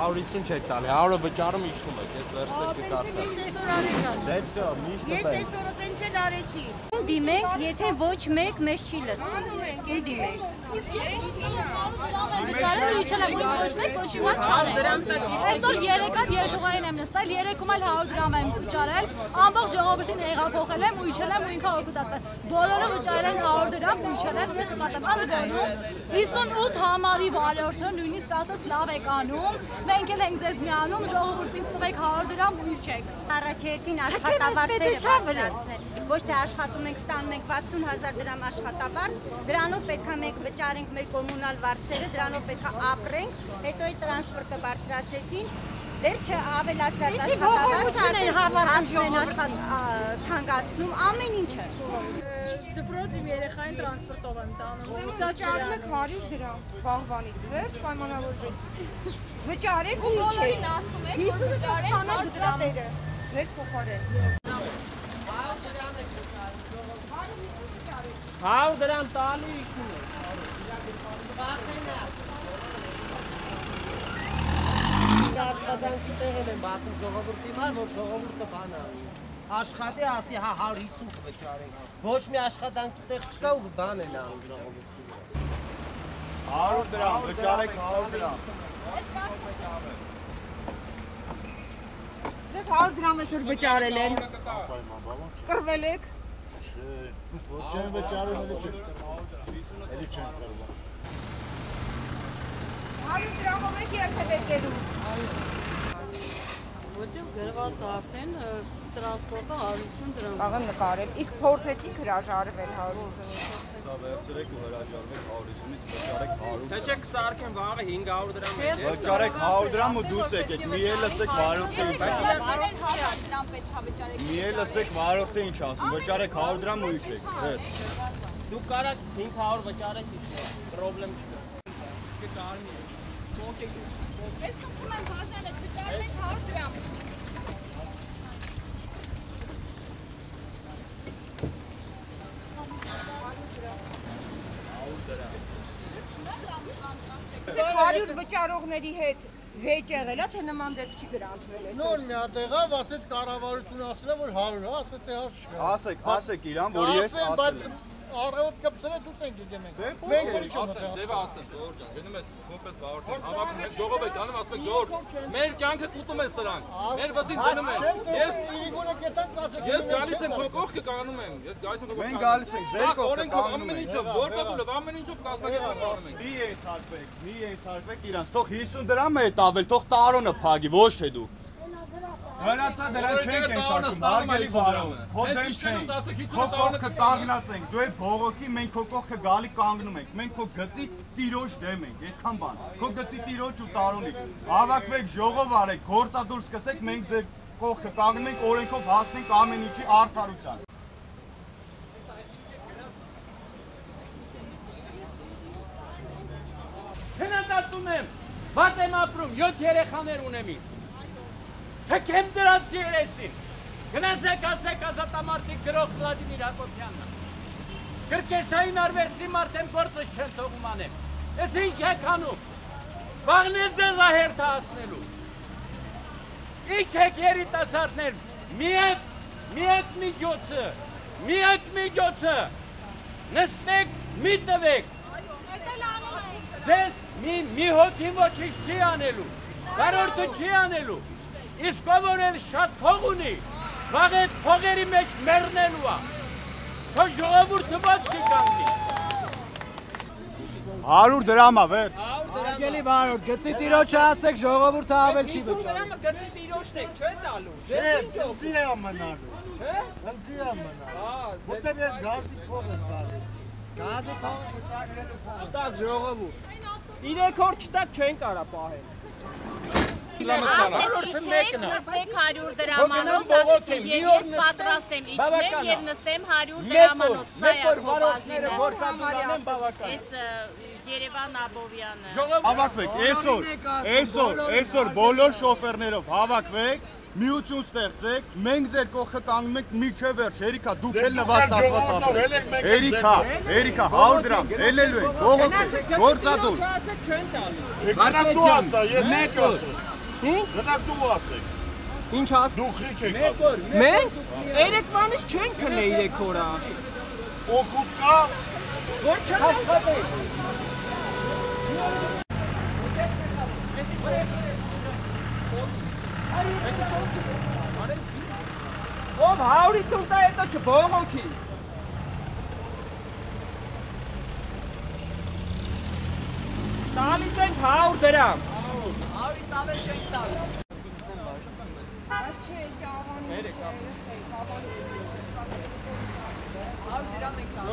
150 չեք տալի, 100-ը վճարում իջնում եք, ես վերցրեք կկարտա։ Դե վсё, միշտ Ես տենք։ այսօր տեն չէ դարեցի։ Դիմենք, եթե ոչ մեկ մեզ չի լսում։ Ու դիմենք։ Իսկ ես վճարել ու իջել եմ ինձ ոչ մեկ ոչ մի բան չարել։ Այսօր 3 հատ երժուղային եմ նստել, 3-ում էլ 100 դրամ եմ վճարել, ամբողջ ժողովրդին հեղափոխել եմ ու իջել եմ ու ինքը օգուտացել։ Բոլորը վճարել են 100 դրամ ու իջել են, ես պատասխանը գնում։ 58 համարի վարորդը նույնիսկ ասած լավ եք անում, մենք էլ ենք ձեզ միանում, ժողովրդին տվեք 100 դրամ ու իջեք։ Առաջերտին աշխատավարձերը վճարացնել։ Ոչ թե աշխատում ենք, ստանում ենք 60000 դրամ աշխատավարձ, դրանով պետքա մենք վճարենք մեր կոմունալ վարձերը, դրանով պետքա ապրենք, հետո այդ տրանսպորտը բարձրացեցին, դեռ չավելացրած աշխատավարձը հավաքածուն աշխատանք թանկացնում ամեն ինչը։ Դպրոց իմ երեխային տրանսպորտով եմ տանում։ Սկսած Վճարում եք 100 դրամ վաղվանից վերջ պայմանավորվեցի։ Վճարեք ու բոլորին իջեք։ ասում եք, որ 50 վճարեք դրամ 100 դրամ։ դրամերը։ Հետ փոխարեն։ 100 դրամ տալի իջնում եք։ աշխատանքի տեղել են բացում ժողովրդի համար, որ ժողովուրդը բանա աշխատի, ասի հա 150 կվճարենք։ Ոչ մի աշխատանքի տեղ չկա ու բան են անում ժողովուրդի վրա։ 100 դրամ, վճարեք 100 դրամ։ Ձեզ 100 դրամ այսօր վճարել են։ Կռվել եք։ Չեն վճարում էլի չեն։ Էլի չեն կարող։ 100 դրամով եք երթևեկելու։ Որտեղ գրված արդեն տրանսպորտը 150 դրամ։ Աղը նկարել։ Իսկ փորձեցիք հրաժարվել 150-ից։ Սա վերցրեք ու հրաժարվեք 150-ից վճարեք 100։ Թե չէ կսարքեմ վաղը 500 դրամ է։ Վճարեք 100 դրամ ու դուրս եկեք։ Մի էլ լսեք վարորդը ինչ ասում։ Բարեն 100 դրամ պետք է վճարեք։ Մի էլ լսեք վարորդը ինչ ասում։ Վճարեք 100 դրամ ու իջեք։ Հետ։ Դու կարաք 500 վճարեք իջնեք, պրոբլեմ չկա։ Ես խնդրում եմ բաժանը վճարեք 100 դրամ։ Ձեր 100 վճարողների հետ վեճ եղել է, թե նման դեպք չի գրանցվել է։ Նոր մի հատ եղավ, ասեց կառավարությունը ասել է որ 100 է, ասեց է հաշ չկա։ Ասեք, ասեք իրան, որ ես Ասեն, բայց ասել եմ։ առավոտ կպցրե դուս ենք եկել մենք։ Մենք ուրիշ չենք ասեմ, ձևը ասեմ, ժողովուրդ ջան, գնում ես որպես վարորդ, հավաքում ես, ժողով եք անում, ասում եք ժողովուրդ, մեր կյանքը ուտում ես սրանք, մեր վասին դնում են, ես Ես գալիս եմ քո կողքը կանգնում եմ, ես գալիս եմ քո կողքը։ Մենք գալիս ենք, ձեր կողքը կանգնում ամեն ենք, ինչով, գործադուլով ամեն ինչով կազմակերպում անում ենք։ Մի ենթարկվեք, մի ենթարկվեք իրանց։ Թող 50 դրամ է տավել, թող տարոնը փագի, ոչ թե դու։ Հրացա դրան չենք ենթարկում, հարգելի վարող։ Քո դեմ չենք։ ասեք 50 Քո տարոնը կողքը կանգնած ենք, դու այդ բողոքի մենք քո կողքը գալի կանգնում ենք։ Մենք քո գծի տիրոջ դեմ ենք, այդքան բան։ Քո գծի տիրոջ ու տարոնի։ Հավաքվեք, ժողով արեք, գործադուլ սկսեք, մենք ձեր կողքը կանգնում ենք, օրենքով հասնենք ամեն ինչի արդարության։ Քննադատում եմ, վատ եմ ապրում, 7 երեխաներ ունեմ իմ։ Թքեմ դրանց երեսին։ Գնացեք ասեք ազատամարտիկ գրող Վլադիմիր Հակոբյանն։ Կրկեսային արվեստի մարդեն գործը չեն թողում անեմ։ Ես ինչ եք անում։ Վաղներ ձեզ ահերթ հասնելու։ Ինչ եք երիտասարդներ, միակ, միակ միջոցը, միակ միջոցը, նստեք, մի տվեք, ձեզ մի, մի հոգին ոչինչ չի անելու, կարորդը չի անելու, իսկ ով որ էլ շատ փող ունի, վաղ այդ փողերի մեջ մեռնելու է, թո ժողովուրդը չի կանգնի։ 100 դրամ է, վեր։ Արգելի վարորդ, գծի տիրոջը ասեք ժողովուրդը ավել չի վճարում։ գծի տիրոջն եք, չէ տալու։ Չէ, գծի է մնալու։ Հե? Գծի է մնալու։ Որտեղ ես գազի փող եմ տալի։ Գազի փողը սա իրեն Չտակ ժողովուրդ։ 3 օր չտակ չեն կարա պահել։ Ասեցի չեք նստեք 100 դրամանոց, ասեցի օր ես պատրաստ եմ է։ եւ նստեմ 100 Մեկ օր, դրամանոց։ Սա է բավական։ Ես Երևան Աբովյանը։ Հավաքվեք, այսօր, այսօր, այսօր բոլոր շոֆերներով հավաքվեք միություն ստեղծեք, մենք ձեր կողքը կանգնում ենք միջև վերջ, հերիքա, դուք էլ նվաստացված ապրեք։ Հերիքա, հերիքա 100 դրամ, ելելու ենք, բողոք, գործադուլ։ չեն Գնաք դու ասա, ես Մեկ ինչ օր։ ասեմ։ Գնաք դու ասեք։ Ինչ աս։ Դու խիչ եք Մենք երեկվանից չենք քնե 3 օրա։ Օգուտ կա։ Որ չհասկացեք։ Ով հարից ուտա հետո չբողոքի։ Տալիս ենք 100 դրամ։ Հարից ավել չենք տալ։ Բայց չէ, էսի ավանի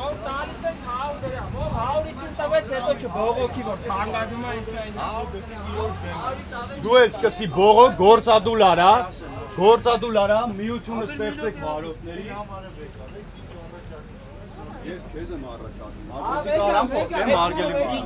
Ով տալիս ենք 100 դրամ։ Ով 100-ից տվեց հետո չբողոքի որ թանկագում է էս այն։ Դու էլ սկսի բողոք, գործադուլ արա, գործադուլ արա, միությունը ստեղծեք վարորդների։ Ես քեզ եմ առաջարկում։ Արտասի կարամ փոխեմ արգելի։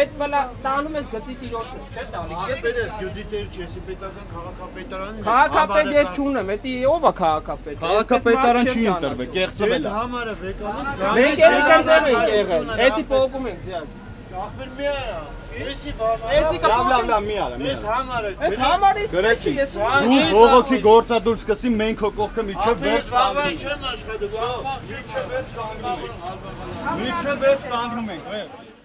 Այդ բլա տանում ես գծի տիրոջը, չէ՞ տալի։ Ես գյուզի տեր չեսի պետական քաղաքապետարանին։ Քաղաքապետ ես չունեմ, դա ով է քաղաքապետ։ Քաղաքապետարան չի ընտրվել, կեղծվել է։ Համարը վեկանում։ Մենք երկրներ ենք եղել։ Էսի փողում ենք ձյաց։ Ախպեր մի արա։ Եսի բաբա։ Էսի Լավ, լավ, կփոխեմ։ լավ, մի արա, մի Ես արա։ համարը։ Էս համարից Գրեցի։ ես Դու բողոքի գործադուլ սկսի մենք քո կողքը միջև վերջ բաբա կանգնում։ չեմ աշխատում։ Ախպախ չի չեմ վերջ կանգնում։ Միջև վերջ կանգնում ենք, վեր։